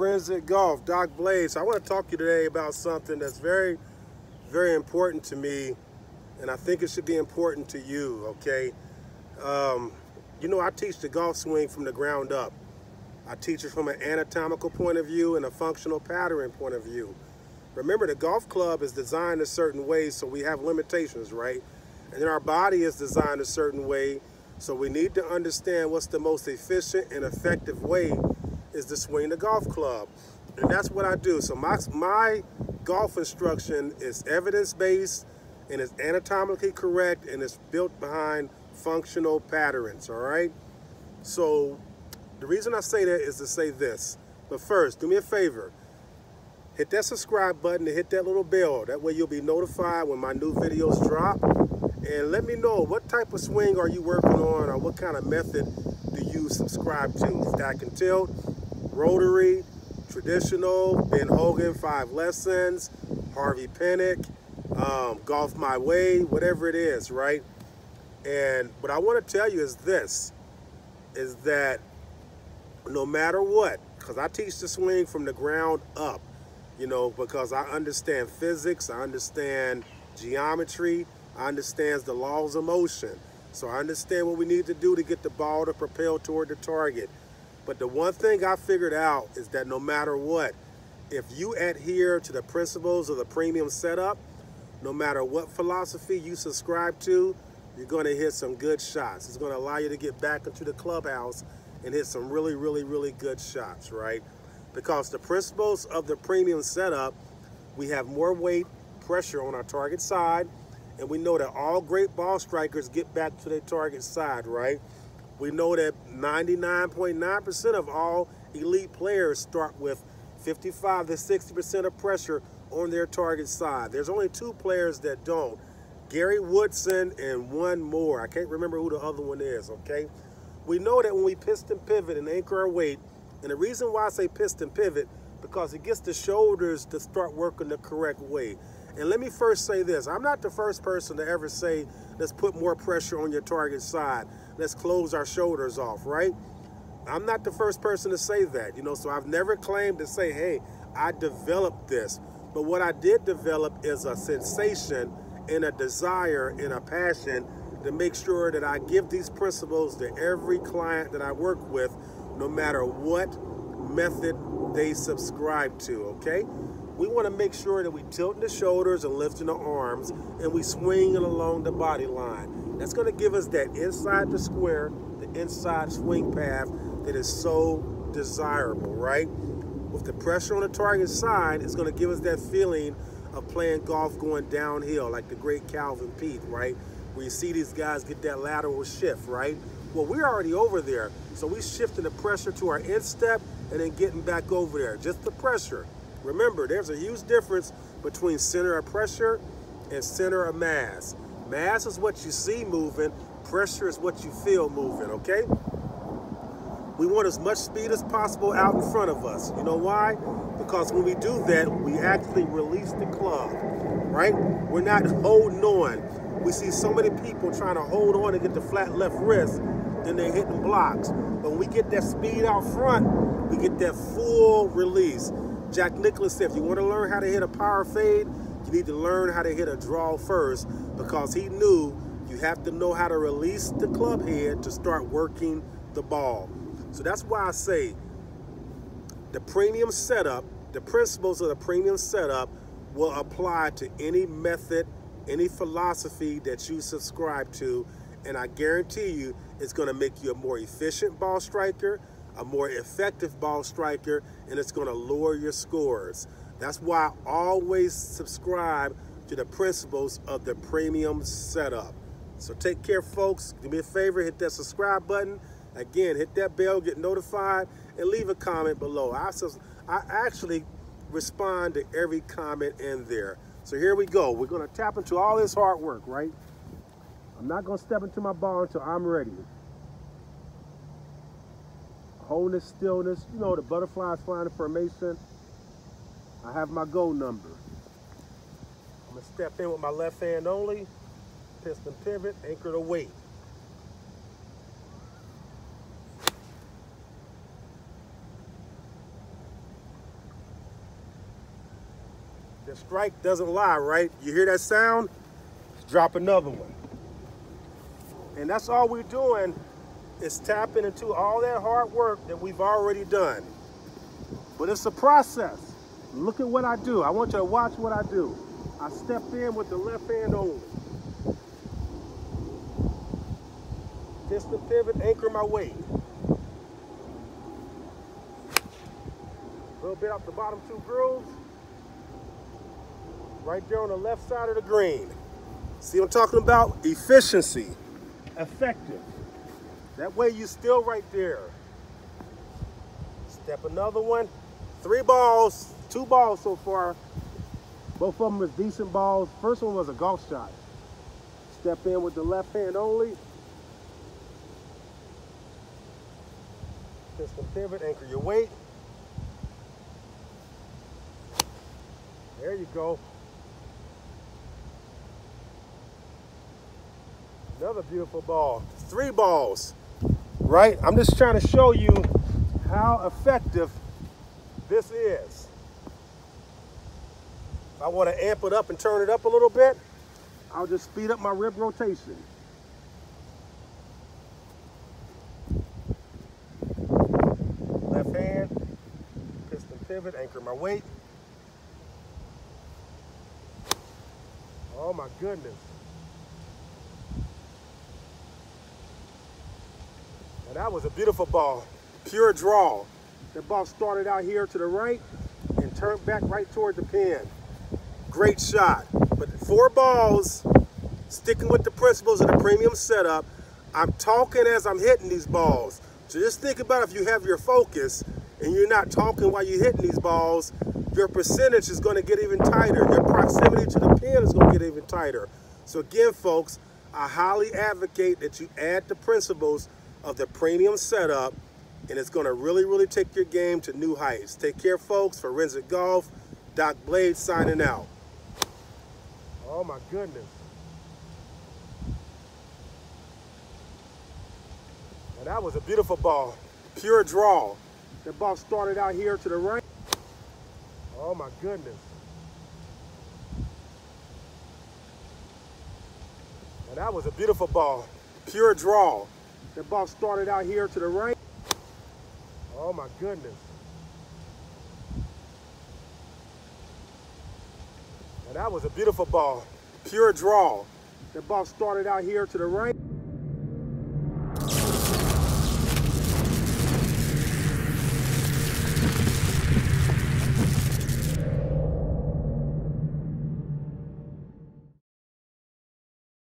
Forensic Golf, Doc Blade. I want to talk to you today about something that's very, very important to me, and I think it should be important to you, okay? Um, you know, I teach the golf swing from the ground up. I teach it from an anatomical point of view and a functional pattern point of view. Remember, the golf club is designed a certain way, so we have limitations, right? And then our body is designed a certain way, so we need to understand what's the most efficient and effective way is to swing the golf club. And that's what I do. So my, my golf instruction is evidence-based and it's anatomically correct and it's built behind functional patterns, all right? So the reason I say that is to say this. But first, do me a favor. Hit that subscribe button and hit that little bell. That way you'll be notified when my new videos drop. And let me know what type of swing are you working on or what kind of method do you subscribe to. Stack and tilt, rotary, traditional, Ben Hogan, five lessons, Harvey Penick, um, Golf My Way, whatever it is, right? And what I want to tell you is this, is that no matter what, because I teach the swing from the ground up, you know, because I understand physics, I understand geometry, I understand the laws of motion. So I understand what we need to do to get the ball to propel toward the target. But the one thing I figured out is that no matter what, if you adhere to the principles of the premium setup, no matter what philosophy you subscribe to, you're going to hit some good shots. It's going to allow you to get back into the clubhouse and hit some really, really, really good shots, right? Because the principles of the premium setup, we have more weight pressure on our target side, and we know that all great ball strikers get back to their target side, right? We know that 99.9% of all elite players start with 55 to 60% of pressure on their target side. There's only two players that don't. Gary Woodson and one more. I can't remember who the other one is, okay? We know that when we piston pivot and anchor our weight, and the reason why I say piston pivot, because it gets the shoulders to start working the correct way. And let me first say this, I'm not the first person to ever say, let's put more pressure on your target side. Let's close our shoulders off, right? I'm not the first person to say that, you know, so I've never claimed to say, hey, I developed this. But what I did develop is a sensation and a desire and a passion to make sure that I give these principles to every client that I work with, no matter what method they subscribe to, okay? We want to make sure that we tilting the shoulders and lifting the arms and we swing it along the body line. That's going to give us that inside the square, the inside swing path that is so desirable, right? With the pressure on the target side, it's going to give us that feeling of playing golf going downhill, like the great Calvin Peete, right? Where you see these guys get that lateral shift, right? Well, we're already over there. So we shifting the pressure to our instep and then getting back over there. Just the pressure. Remember, there's a huge difference between center of pressure and center of mass. Mass is what you see moving. Pressure is what you feel moving, okay? We want as much speed as possible out in front of us. You know why? Because when we do that, we actually release the club, right? We're not holding on. We see so many people trying to hold on and get the flat left wrist, and they're hitting blocks. But when we get that speed out front, we get that full release. Jack Nicklaus said, if you want to learn how to hit a power fade, you need to learn how to hit a draw first because he knew you have to know how to release the club head to start working the ball. So that's why I say the premium setup, the principles of the premium setup will apply to any method, any philosophy that you subscribe to. And I guarantee you it's going to make you a more efficient ball striker, a more effective ball striker, and it's going to lower your scores. That's why I always subscribe to the principles of the premium setup. So take care, folks. Do me a favor, hit that subscribe button. Again, hit that bell, get notified, and leave a comment below. I, I actually respond to every comment in there. So here we go. We're going to tap into all this hard work, right? I'm not going to step into my ball until I'm ready wholeness, stillness, you know, the butterflies flying in formation. I have my go number. I'm gonna step in with my left hand only, piston pivot, anchor the weight. The strike doesn't lie, right? You hear that sound? Drop another one. And that's all we're doing is tapping into all that hard work that we've already done. But it's a process. Look at what I do. I want you to watch what I do. I step in with the left hand only. piston pivot, anchor my weight. A little bit off the bottom two grooves. Right there on the left side of the green. See what I'm talking about? Efficiency. Effective. That way you still right there. Step another one. Three balls, two balls so far. Both of them was decent balls. First one was a golf shot. Step in with the left hand only. piston pivot, anchor your weight. There you go. Another beautiful ball. Three balls, right? I'm just trying to show you how effective this is. If I want to amp it up and turn it up a little bit, I'll just speed up my rib rotation. Left hand, piston pivot, anchor my weight. Oh my goodness. That was a beautiful ball, pure draw. The ball started out here to the right and turned back right toward the pin. Great shot. But four balls, sticking with the principles of the premium setup. I'm talking as I'm hitting these balls. So just think about if you have your focus and you're not talking while you're hitting these balls, your percentage is going to get even tighter. Your proximity to the pin is going to get even tighter. So again, folks, I highly advocate that you add the principles of the premium setup and it's going to really, really take your game to new heights. Take care, folks. Forensic Golf, Doc Blade signing out. Oh, my goodness. And that was a beautiful ball. Pure draw. The ball started out here to the right. Oh, my goodness. And that was a beautiful ball. Pure draw. The ball started out here to the right. Oh my goodness. And that was a beautiful ball. Pure draw. The ball started out here to the right.